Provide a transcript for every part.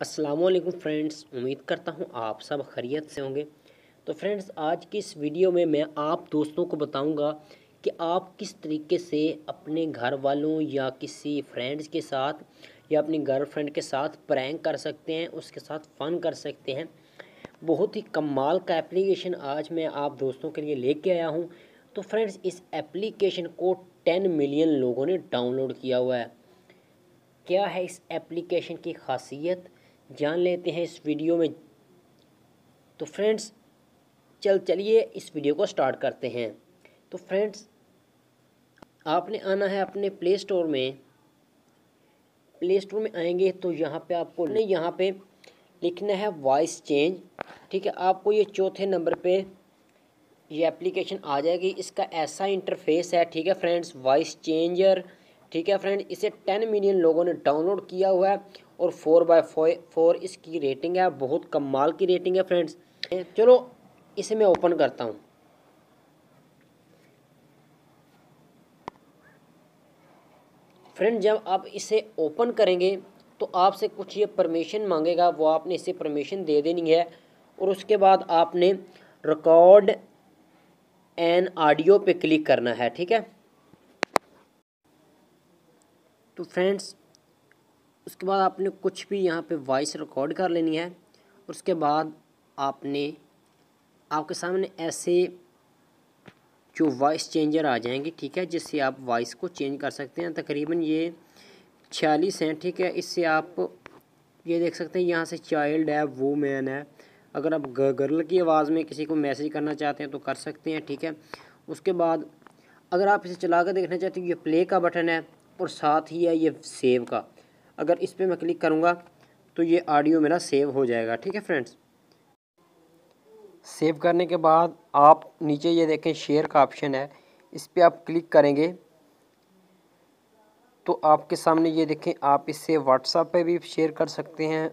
असलकुम फ्रेंड्स, उम्मीद करता हूँ आप सब खरीत से होंगे। तो फ्रेंड्स, आज की इस वीडियो में मैं आप दोस्तों को बताऊँगा कि आप किस तरीके से अपने घर वालों या किसी फ्रेंड्स के साथ या अपनी गर्लफ्रेंड के साथ प्रैंक कर सकते हैं, उसके साथ फ़न कर सकते हैं। बहुत ही कमाल का एप्लीकेशन आज मैं आप दोस्तों के लिए लेके आया हूँ। तो फ्रेंड्स, इस एप्लीकेशन को टेन मिलियन लोगों ने डाउनलोड किया हुआ है। क्या है इस एप्लीकेशन की खासियत? जान लेते हैं इस वीडियो में। तो फ्रेंड्स, चल चलिए इस वीडियो को स्टार्ट करते हैं। तो फ्रेंड्स, आपने आना है अपने प्ले स्टोर में। प्ले स्टोर में आएँगे तो यहाँ पे आपको नहीं, यहाँ पे लिखना है वॉइस चेंज ठीक है, आपको ये चौथे नंबर पे ये एप्लीकेशन आ जाएगी। इसका ऐसा इंटरफेस है, ठीक है फ्रेंड्स वॉइस चेंजर ठीक है फ्रेंड, इसे टेन मिलियन लोगों ने डाउनलोड किया हुआ है। और फोर बाय फोर इसकी रेटिंग है, बहुत कमाल की रेटिंग है फ्रेंड्स चलो, इसे मैं ओपन करता हूँ। फ्रेंड जब आप इसे ओपन करेंगे तो आपसे कुछ ये परमिशन मांगेगा, वो आपने इसे परमिशन दे देनी है। और उसके बाद आपने रिकॉर्ड एन ऑडियो पे क्लिक करना है, ठीक है? तो फ्रेंड्स उसके बाद आपने कुछ भी यहाँ पे वॉइस रिकॉर्ड कर लेनी है। उसके बाद आपने, आपके सामने ऐसे जो वॉइस चेंजर आ जाएँगे, ठीक है, जिससे आप वॉइस को चेंज कर सकते हैं। तकरीबन ये छियालीस हैं, ठीक है, इससे आप ये देख सकते हैं, यहाँ से चाइल्ड है वो मैन है। अगर आप गर्ल की आवाज़ में किसी को मैसेज करना चाहते हैं तो कर सकते हैं, ठीक है। उसके बाद अगर आप इसे चला कर देखना चाहते हैं, ये प्ले का बटन है और साथ ही है ये सेव का। अगर इस पर मैं क्लिक करूँगा तो ये ऑडियो मेरा सेव हो जाएगा, ठीक है फ्रेंड्स सेव करने के बाद आप नीचे ये देखें शेयर का ऑप्शन है। इस पर आप क्लिक करेंगे तो आपके सामने ये देखें, आप इससे व्हाट्सएप पे भी शेयर कर सकते हैं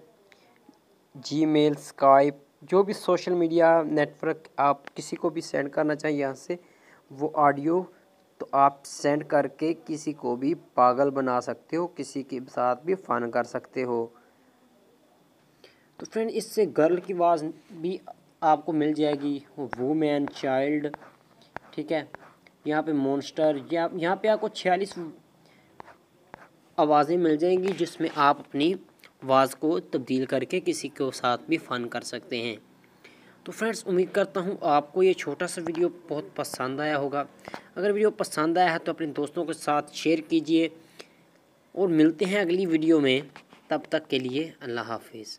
जी मेल स्काइप जो भी सोशल मीडिया नेटवर्क आप किसी को भी सेंड करना चाहिए यहाँ से, वो ऑडियो तो आप सेंड करके किसी को भी पागल बना सकते हो, किसी के साथ भी फ़न कर सकते हो। तो फ्रेंड इससे गर्ल की आवाज़ भी आपको मिल जाएगी। वूमेन चाइल्ड ठीक है? यहाँ पे मोन्स्टर या यहाँ पे आपको छियालीस आवाज़ें मिल जाएँगी, जिसमें आप अपनी आवाज़ को तब्दील करके किसी के साथ भी फ़न कर सकते हैं। तो फ्रेंड्स, उम्मीद करता हूँ आपको ये छोटा सा वीडियो बहुत पसंद आया होगा। अगर वीडियो पसंद आया है तो अपने दोस्तों के साथ शेयर कीजिए और मिलते हैं अगली वीडियो में। तब तक के लिए अल्लाह हाफिज़।